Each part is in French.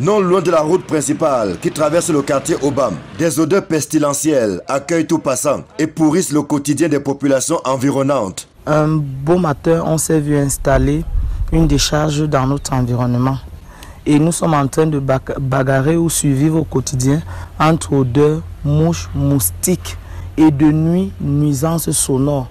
Non loin de la route principale qui traverse le quartier Obam, des odeurs pestilentielles accueillent tout passant et pourrissent le quotidien des populations environnantes. Un beau matin, on s'est vu installer une décharge dans notre environnement. Et nous sommes en train de bagarrer ou survivre au quotidien entre odeurs, mouches, moustiques et de nuit, nuisances sonores.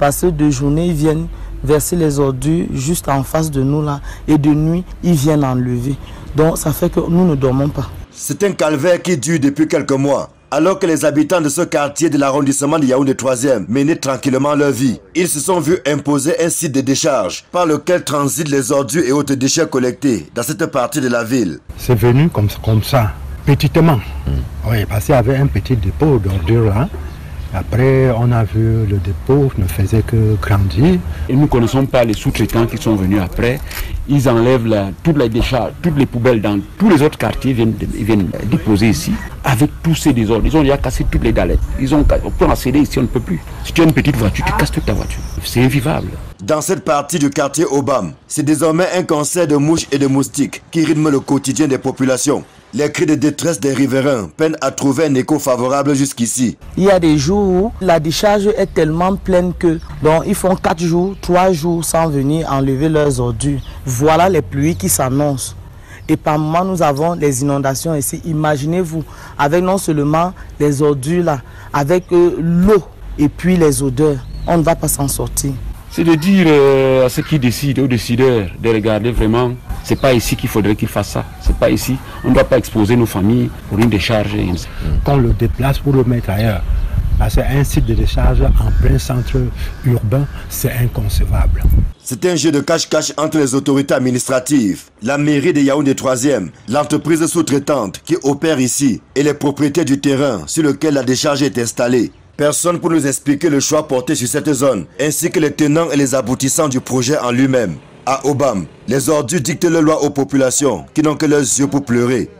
Parce que de journée, ils viennent verser les ordures juste en face de nous là. Et de nuit, ils viennent enlever. Donc ça fait que nous ne dormons pas. C'est un calvaire qui dure depuis quelques mois. Alors que les habitants de ce quartier de l'arrondissement de Yaoundé 3e menaient tranquillement leur vie, ils se sont vus imposer un site de décharge par lequel transitent les ordures et autres déchets collectés dans cette partie de la ville. C'est venu comme, comme ça, petitement. Hmm. Oui, parce qu'il y avait un petit dépôt d'ordures là. Après, on a vu le dépôt ne faisait que grandir. Et nous ne connaissons pas les sous-traitants qui sont venus après. Ils enlèvent toutes les décharges, toutes les poubelles dans tous les autres quartiers, viennent, ils viennent déposer ici avec tous ces désordres. Ils ont déjà cassé toutes les dallettes. Ils ont, on peut accéder ici, on ne peut plus. Si tu as une petite voiture, tu casses toute ta voiture. C'est invivable. Dans cette partie du quartier Obam, c'est désormais un cancer de mouches et de moustiques qui rythme le quotidien des populations. Les cris de détresse des riverains peinent à trouver un écho favorable jusqu'ici. Il y a des jours où la décharge est tellement pleine que donc, ils font 4 jours, 3 jours sans venir enlever leurs ordures. Voilà les pluies qui s'annoncent. Et par moment, nous avons les inondations ici. Imaginez-vous, avec non seulement les ordures là, avec euh, l'eau et puis les odeurs, on ne va pas s'en sortir. C'est de dire euh, à ceux qui décident, aux décideurs, de regarder vraiment c'est pas ici qu'il faudrait qu'il fasse ça. C'est pas ici. On ne doit pas exposer nos familles pour une décharge. Qu'on le déplace pour le mettre ailleurs. Parce qu'un site de décharge en plein centre urbain, c'est inconcevable. C'est un jeu de cache-cache entre les autorités administratives, la mairie de Yaoundé 3e, l'entreprise sous-traitante qui opère ici et les propriétaires du terrain sur lequel la décharge est installée. Personne pour nous expliquer le choix porté sur cette zone, ainsi que les tenants et les aboutissants du projet en lui-même. À Obama, les ordures dictent les lois aux populations qui n'ont que leurs yeux pour pleurer.